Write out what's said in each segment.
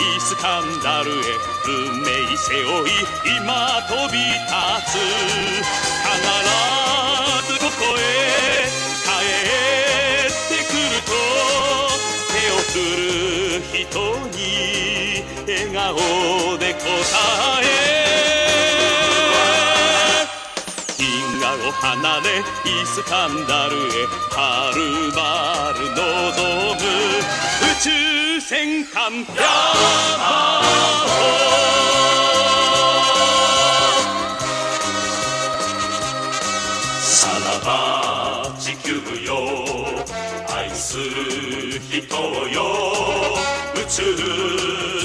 イスカンダルへ運命背負い今飛び立つ必ずここへ帰ってくると手を振る人に笑顔で答え銀河を離れイスカンダルへはるばる望む宇宙戦艦。ヤマトさらば地球よ愛する人よ宇宙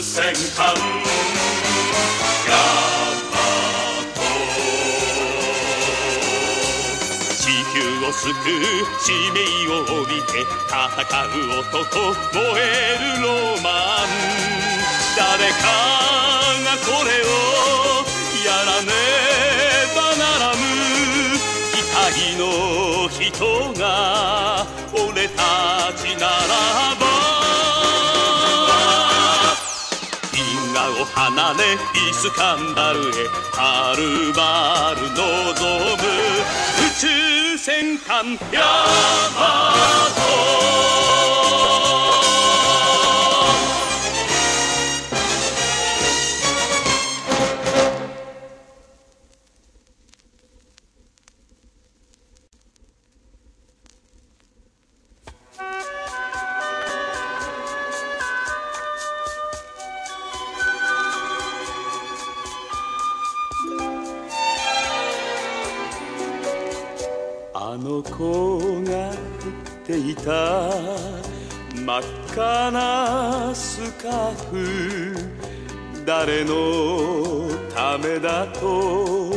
戦艦。救う使命を帯びて戦う男燃えるロマン。誰かがこれをやらねばならぬ期待の人が俺たちならば。銀河を離れイスカンダルへはるばる望む。宇宙 en campeón. た真っ赤なスカーフ誰のためだと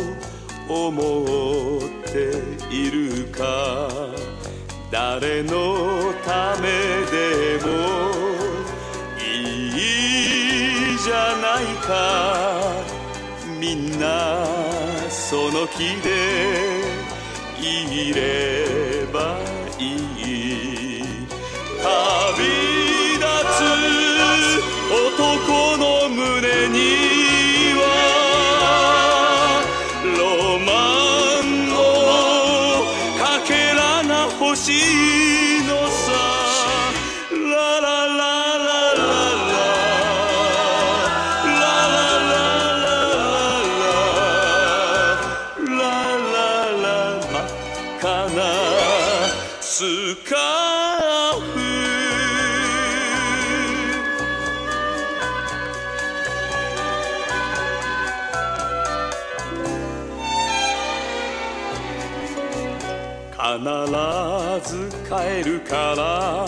思っているか誰のためでもいいじゃないか。みんなその気でいれ旅立つ男の胸にから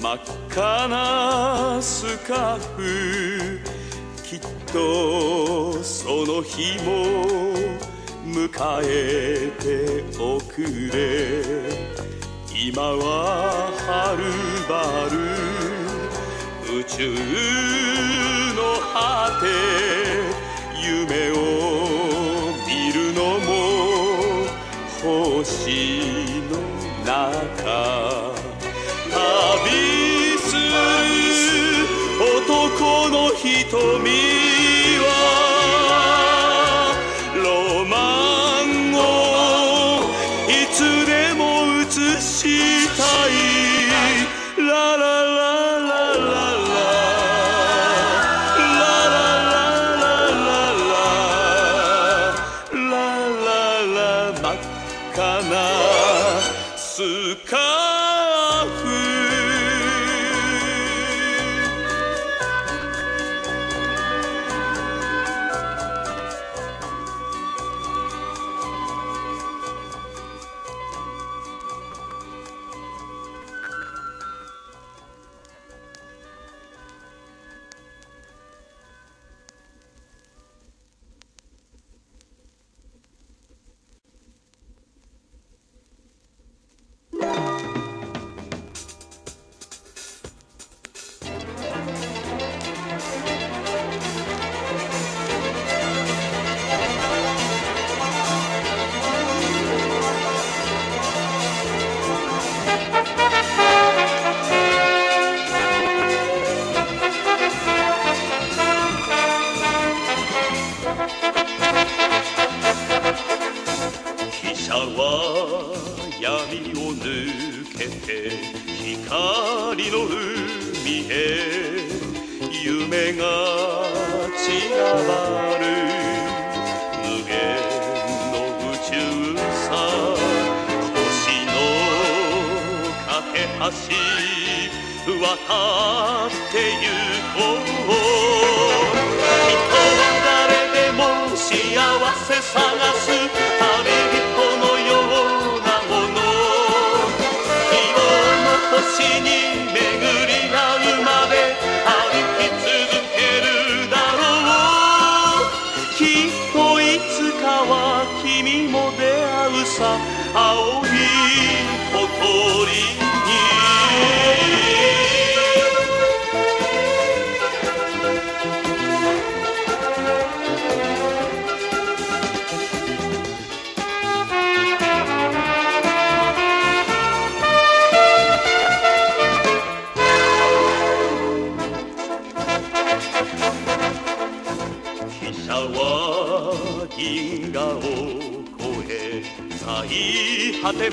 真っ赤なスカーフきっとその日も迎えておくれ。今ははるばる宇宙の果て夢を旅する男の瞳。は闇を抜けて光の海へ夢が散らばる無限の宇宙さ星の架け橋渡ってゆこう人は誰でも幸せ探す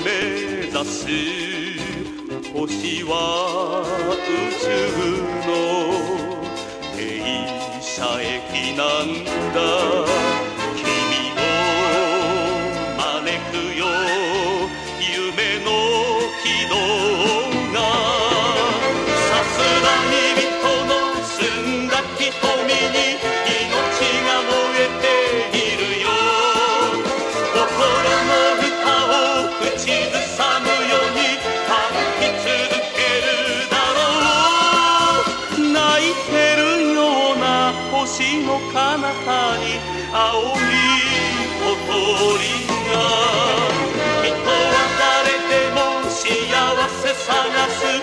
目指す星は宇宙の停車駅なんだ。sanası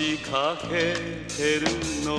しかけてるの」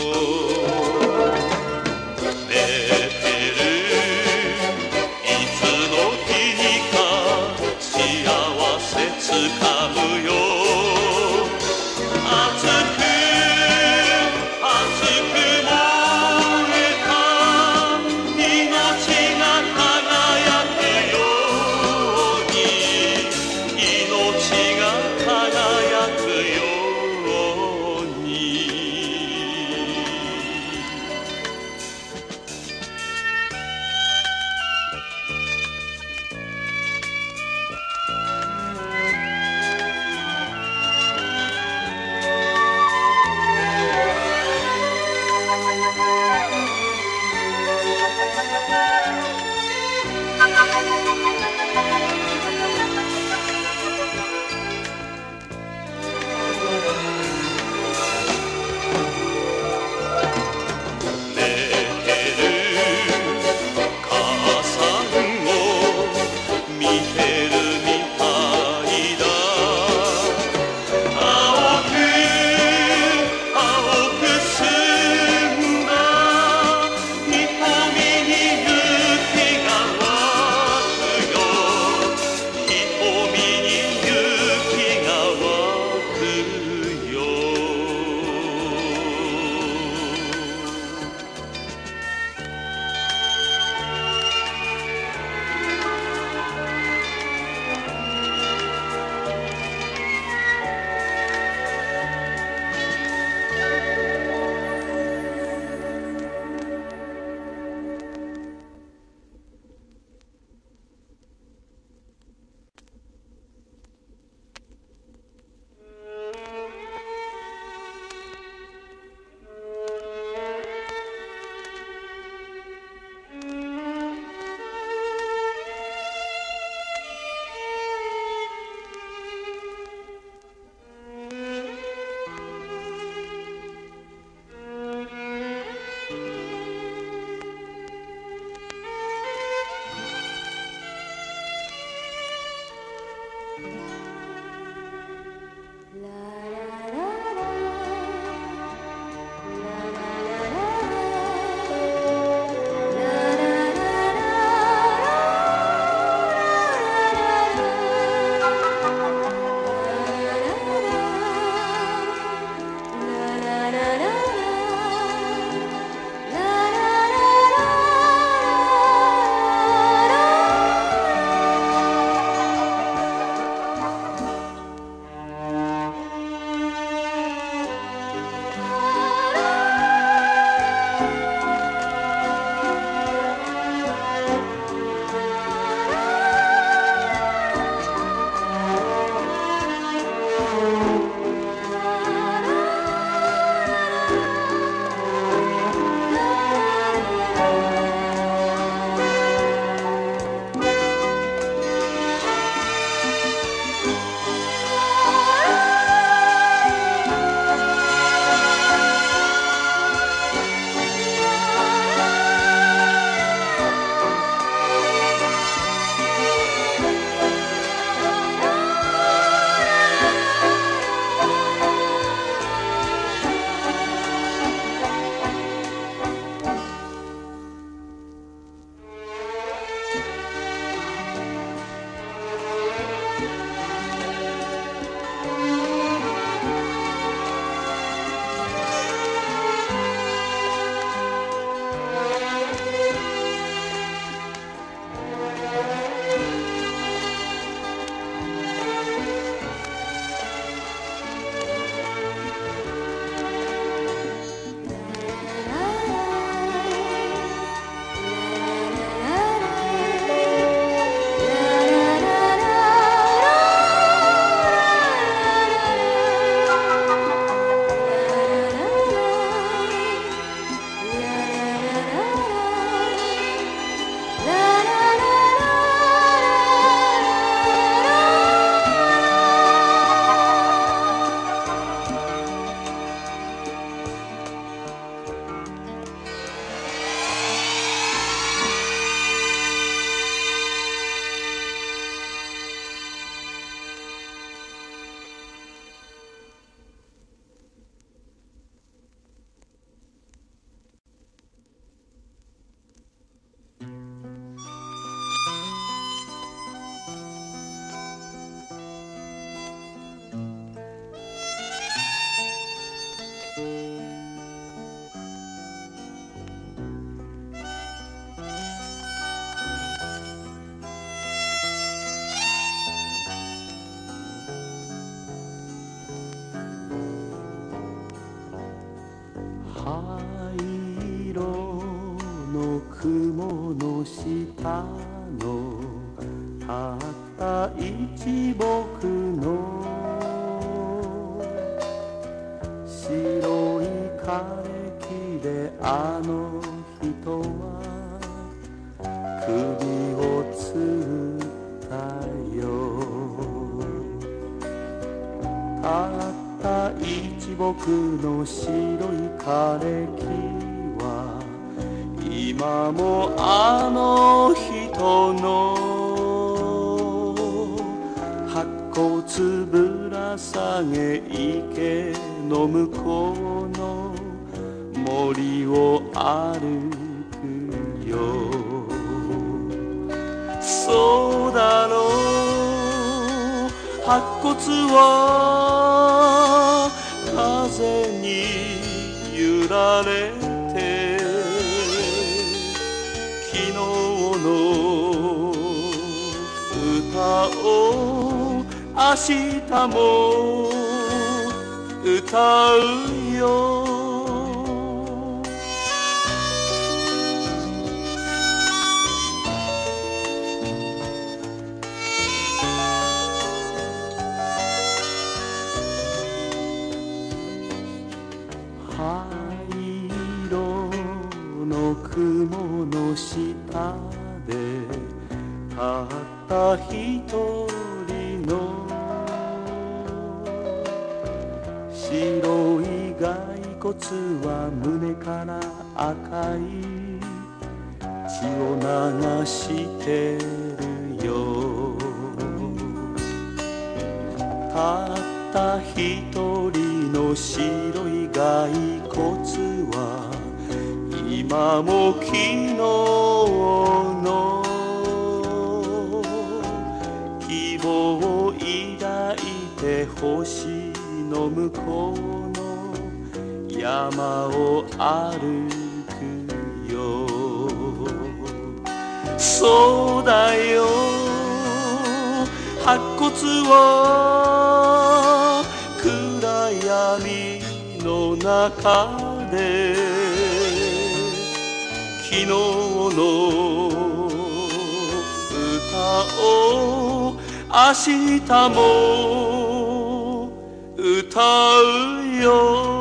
明日も歌うよ。昨日の歌を明日も歌うよ。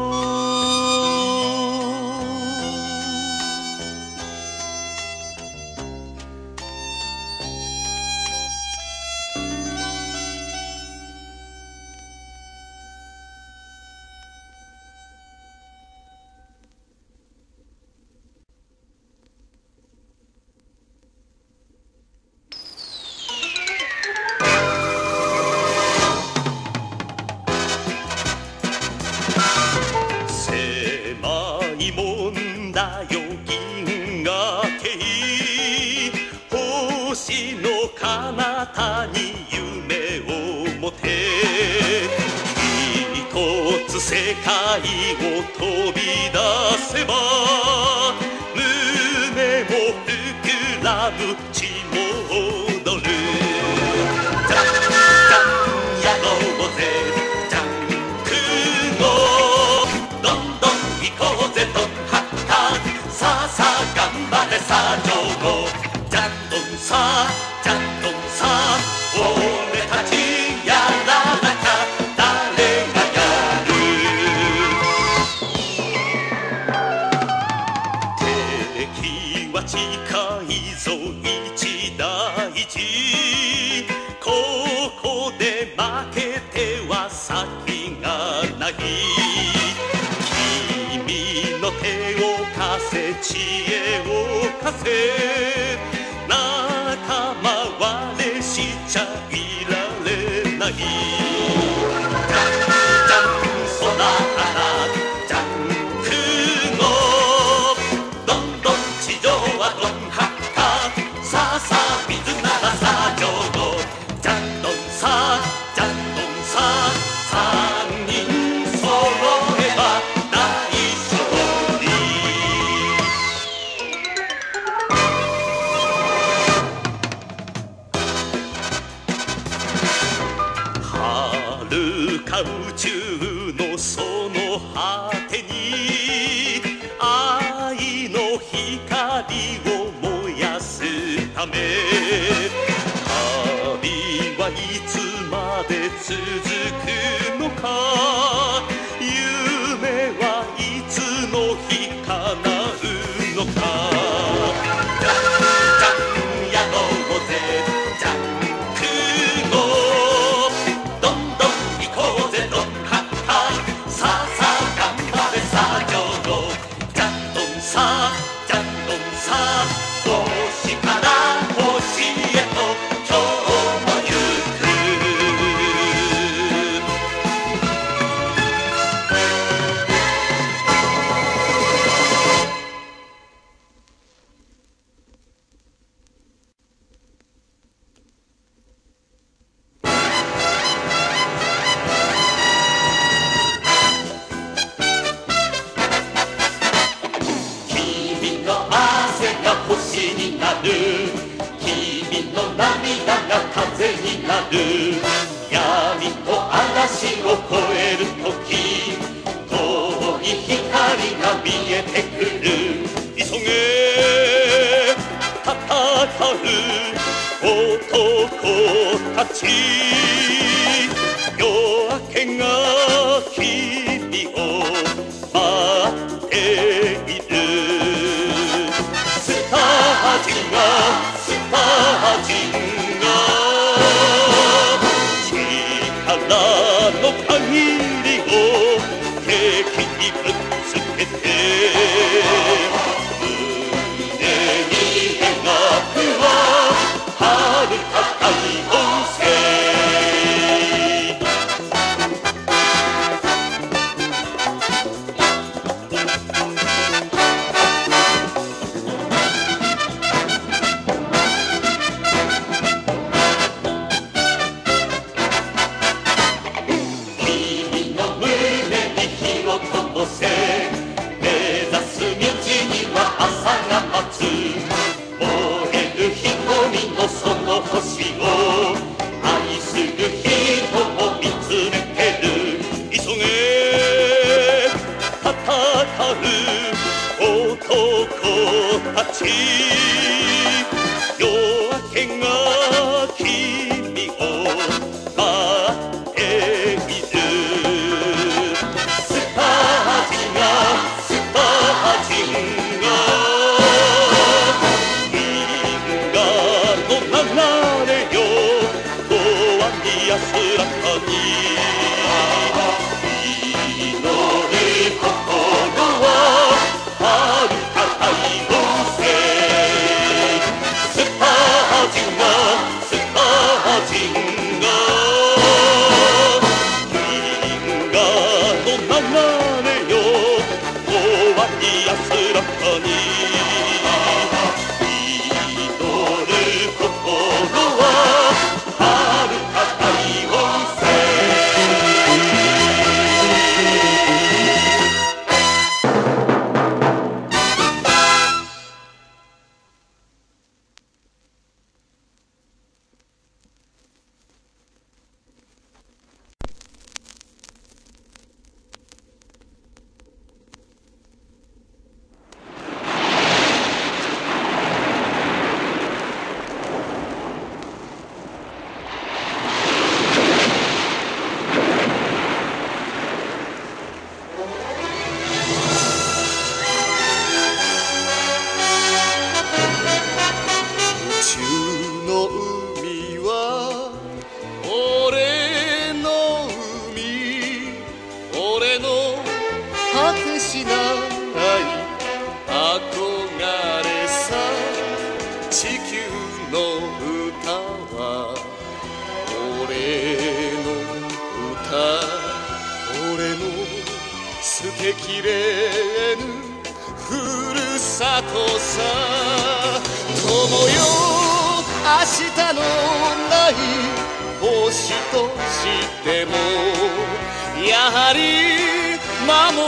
fazer. 続くのか？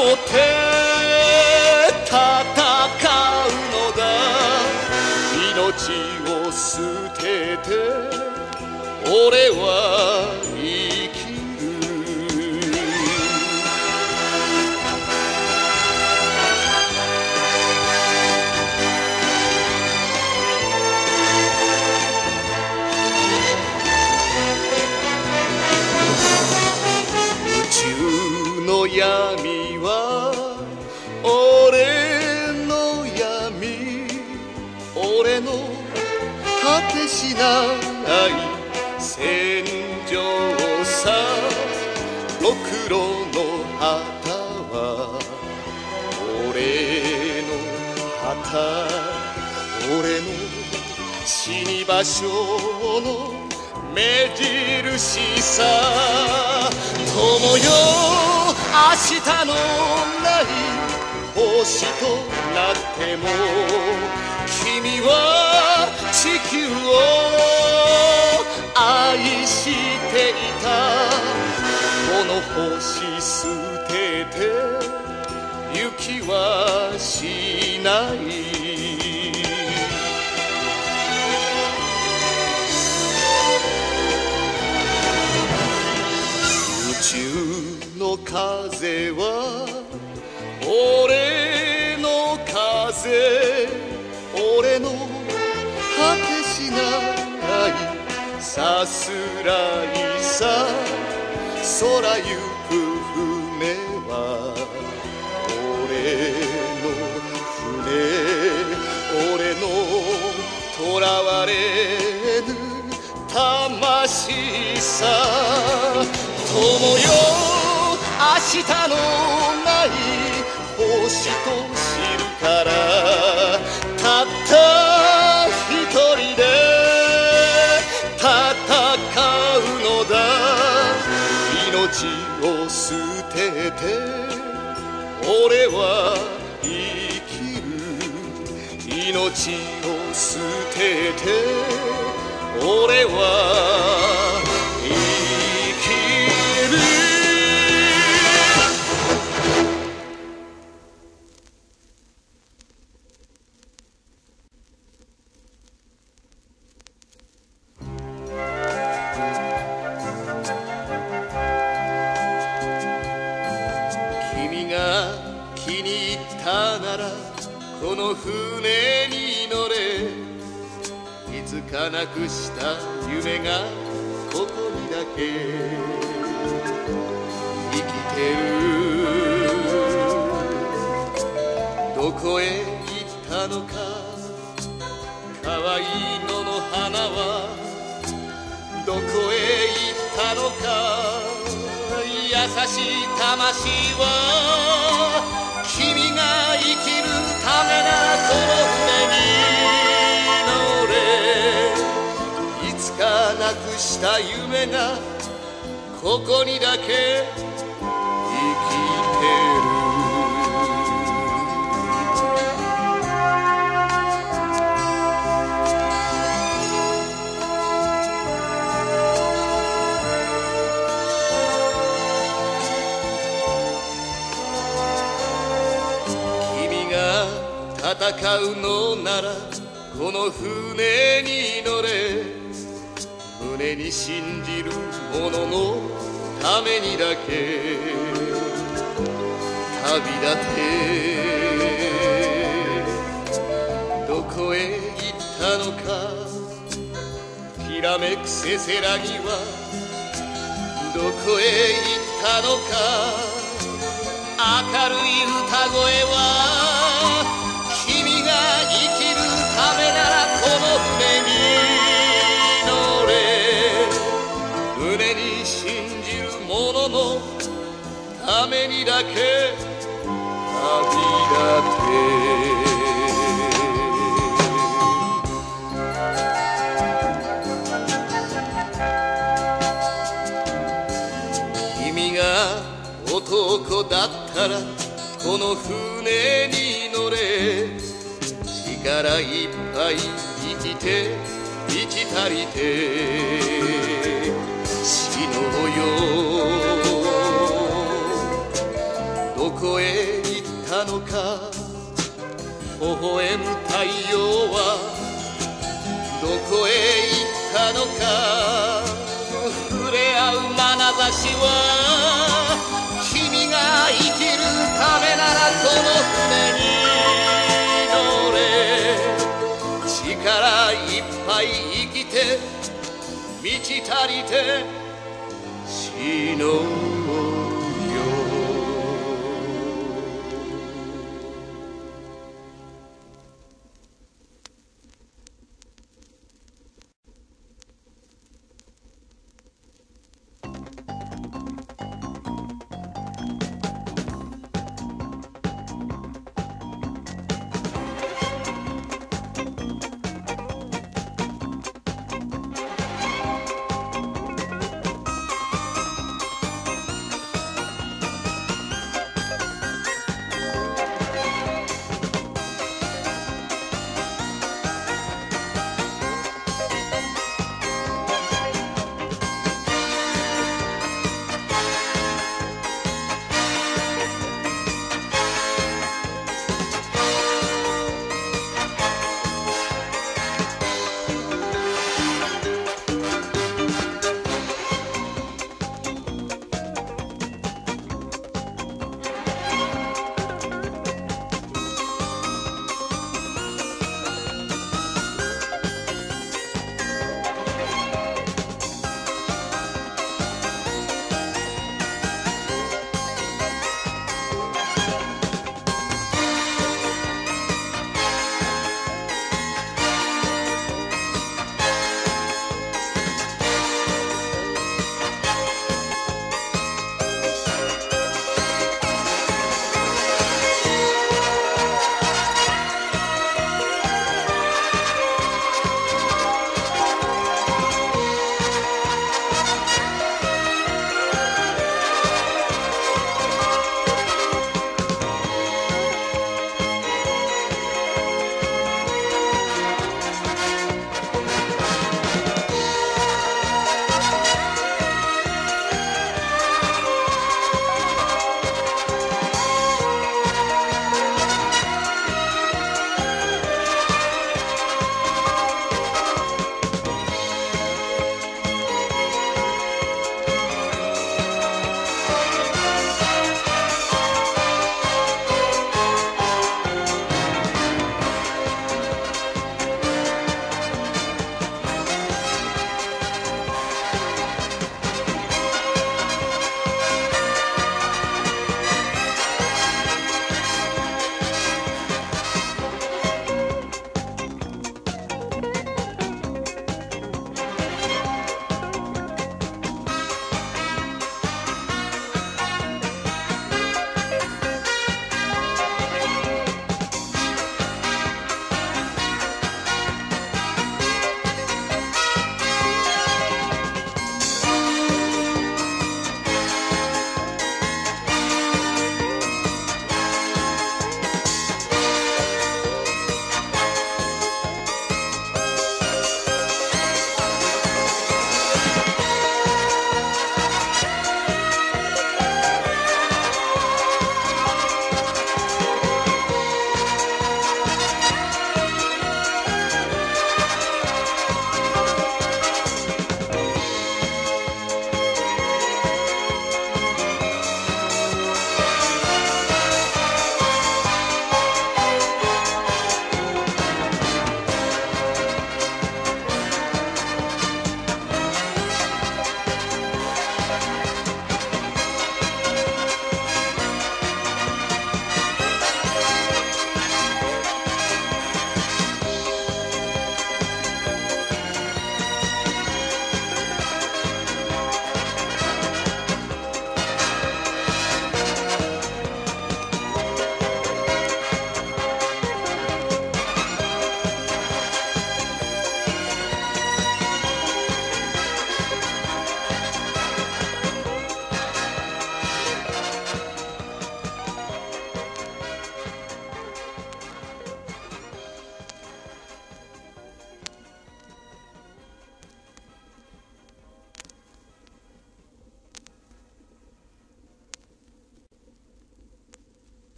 って戦うのだ。命を捨てて俺はてしない戦場さ。ろくろの旗は俺の旗。俺の死に場所の目印さ。友よ明日のない星となっても君は地球を愛していたこの星捨てて行きはしない。宇宙の風は俺の風俺の果てしないさすらいさ空ゆく船は俺の船俺の囚われぬ魂さ友よ明日のない星と知るからたった命を捨てて俺は生きる命を捨てて俺は船に乗れ。いつかなくした夢がここにだけ。生きてる。どこへ行ったのか。可愛いのの花は。どこへ行ったのか。優しい魂は。この船に乗れいつかなくした夢がここにだけ戦うのならこの船に乗れ。胸に信じる者のためにだけ。旅立て。どこへ行ったのか。きらめくせせらぎは。どこへ行ったのか。明るい歌声は。めにだけ旅立て君が男だったらこの船に乗れ。力いっぱい生きて満ち足りて死のうよこへ行ったのか。微笑む太陽はどこへ行ったのか。触れ合う眼差しは君が生きるためならこの船に乗れ。力いっぱい生きて満ち足りて死のう。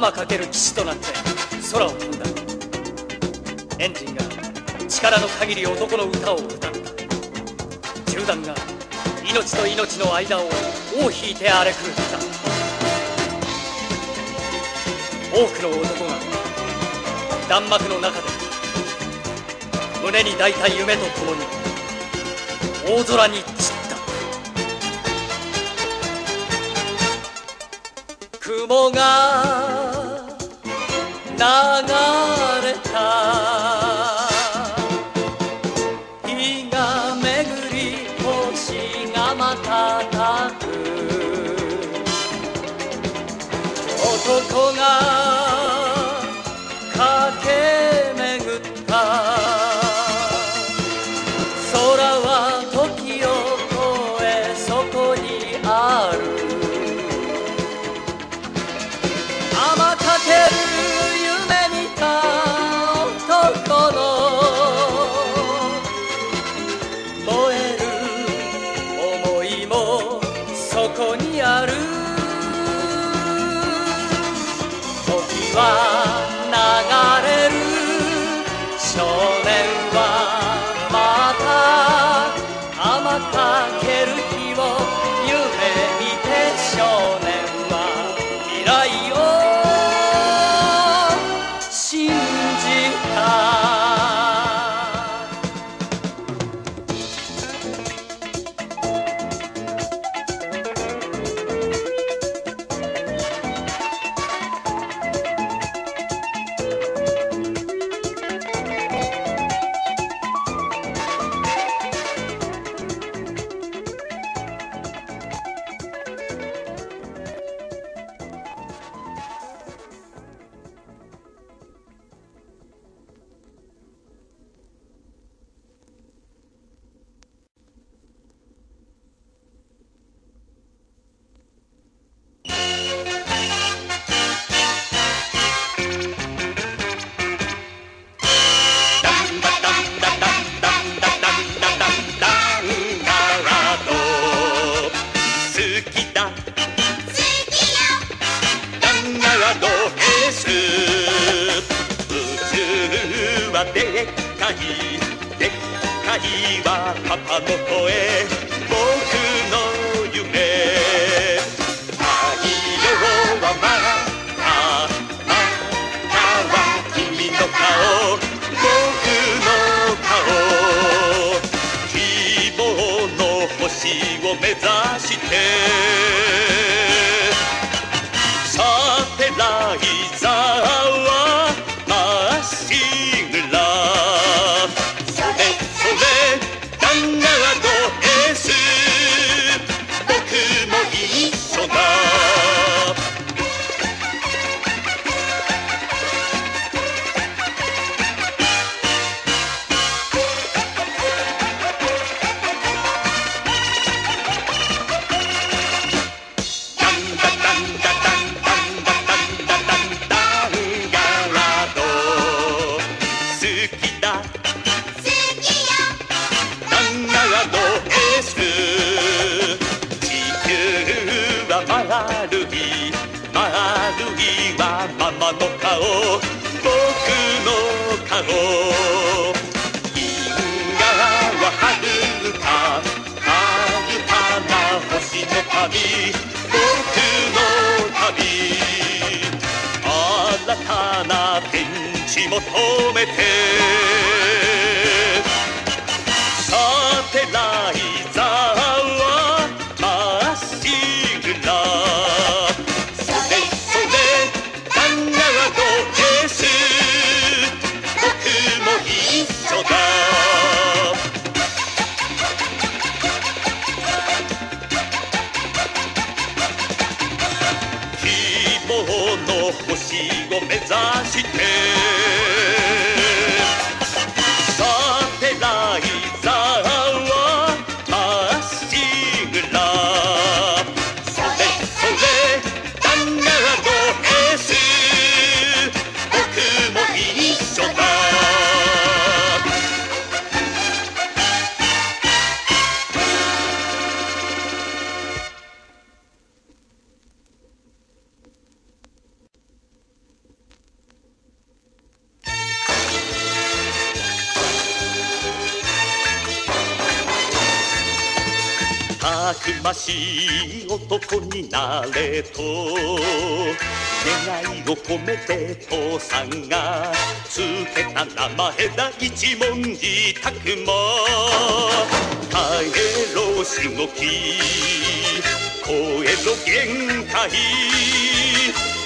天かける騎士となって空を飛んだ。エンジンが力の限り男の歌を歌った。銃弾が命と命の間を尾引いて荒れ狂った。多くの男が弾幕の中で胸に抱いた夢とともに大空に散った。雲が நாகார far. querer. なれと。願いを込めて父さんがつけた名前だ一文字たくも。帰ろうしごき超えろ限界。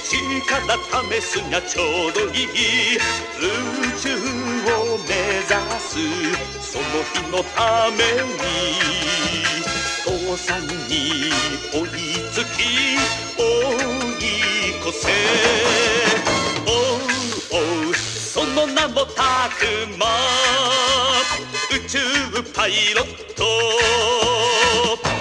力試すにゃちょうどいい。宇宙を目指すその日のために。父さんに追いつき追い越せ。おうおうその名もたくま。宇宙パイロット。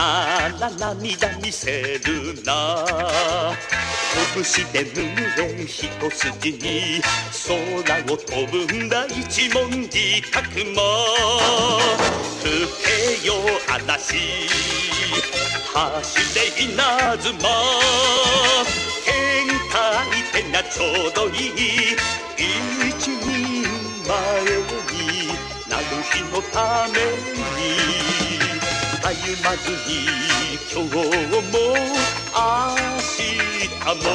なら涙見せるな。拳で拭え一筋に空を飛ぶんだ一文字たくも吹けよ嵐。走れ稲妻天界てなちょうどいい。一人前になる日のために。歩まずに今日も明日も。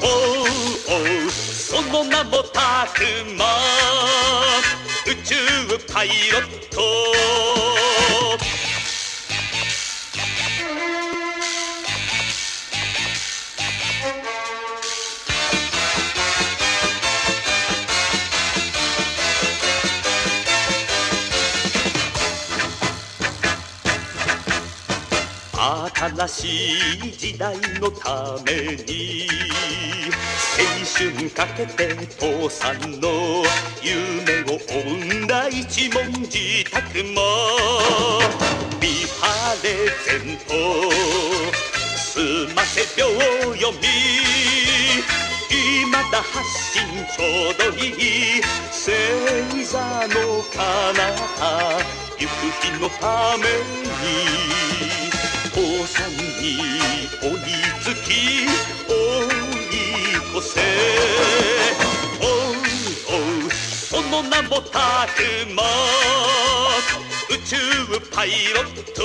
おうおうその名もたくま。宇宙パイロット。新しい時代のために青春かけて父さんの夢を追うんだ一文字たくも見晴れ前途済ませ秒読み今だ発信ちょうどいい星座の彼方行く日のために父さんに追いつき追い越せ。おうおうその名もたくま。宇宙パイロット。